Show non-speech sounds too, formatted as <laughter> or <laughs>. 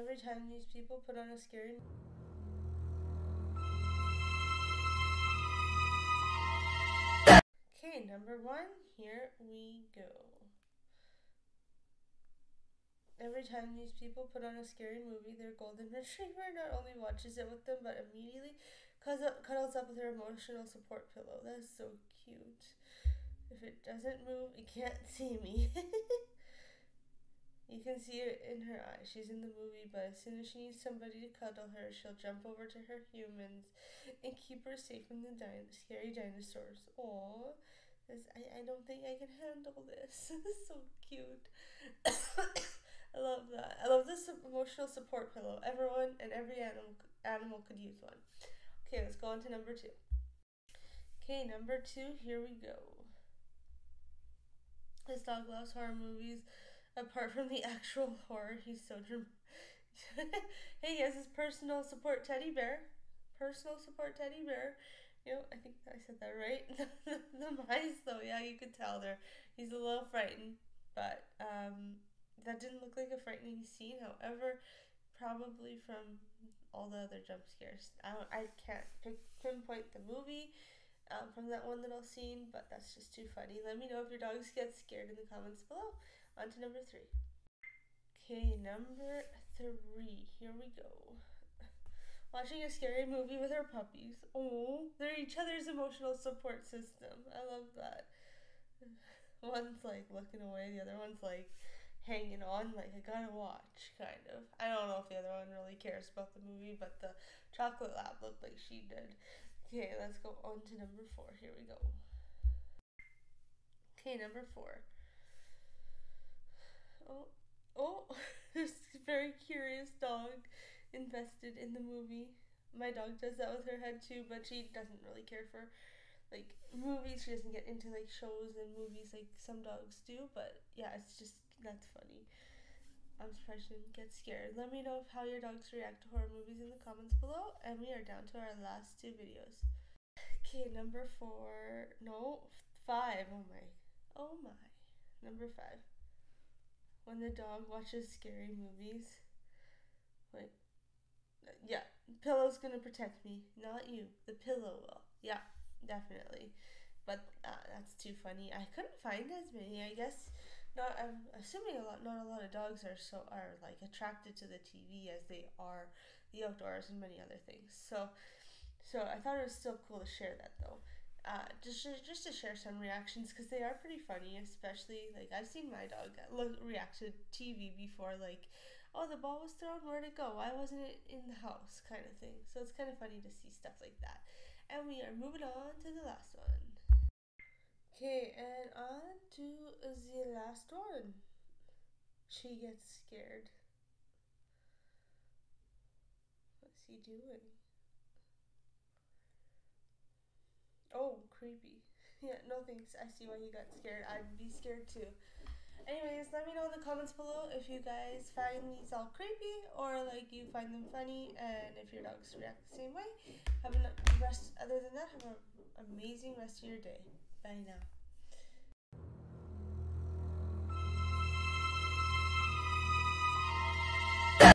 Every time these people put on a scary Okay, number one, here we go. Every time these people put on a scary movie, their golden <laughs> retriever not only watches it with them, but immediately cuddles up with her emotional support pillow. That is so cute. If it doesn't move, it can't <laughs> see me. You can see it in her eyes. She's in the movie, but as soon as she needs somebody to cuddle her, she'll jump over to her humans and keep her safe from the din- scary dinosaurs. Aww. This, I, I don't think I can handle this. <laughs> so cute. <coughs> I love that. I love this emotional support pillow. Everyone and every animal animal could use one. Okay, let's go on to number two. Okay, number two, here we go. This dog loves horror movies. Apart from the actual horror, he's so dramatic. <laughs> hey, he has his personal support teddy bear. Personal support teddy bear. You know, I think I said that right. <laughs> the mice, though, yeah, you could tell there. He's a little frightened, but um, that didn't look like a frightening scene. However, probably from all the other jump scares. I I can't pinpoint the movie um, from that one little scene, but that's just too funny. Let me know if your dogs get scared in the comments below. On to number three. Okay, number three. Here we go. <laughs> Watching a scary movie with our puppies. Oh, they're each other's emotional support system. I love that. <sighs> One's like looking away, the other one's like hanging on, like I gotta watch, kind of. I don't know if the other one really cares about the movie, but the chocolate lab looked like she did. Okay, let's go on to number four. Here we go. Okay, number four. Oh, oh, <laughs> this very curious dog invested in the movie. My dog does that with her head too, but she doesn't really care for like movies. She doesn't get into like shows and movies like some dogs do, but yeah, it's just that's funny. I'm didn't get scared. Let me know how your dogs react to horror movies in the comments below. And we are down to our last two videos. Okay, number four. No, five. Oh my. Oh my. Number five. When the dog watches scary movies. Wait. Yeah, pillow's gonna protect me, not you. The pillow will. Yeah, definitely. But uh, that's too funny. I couldn't find as many. I guess not I'm assuming a lot not a lot of dogs are so are like attracted to the TV as they are the outdoors and many other things. So so I thought it was still cool to share that though. Uh, just just to share some reactions because they are pretty funny, especially like I've seen my dog look react to TV before, like, oh the ball was thrown, where'd it go? Why wasn't it in the house? kind of thing. So it's kind of funny to see stuff like that. And we are moving on to the last one. Okay, and on to the last one. She gets scared. What's he doing? Oh, creepy. <laughs> Yeah, no thanks. I see why he got scared. I'd be scared too. Anyways, let me know in the comments below if you guys find these all creepy or like you find them funny and if your dogs react the same way. Have a rest other than that, have an amazing rest of your day. Bye now.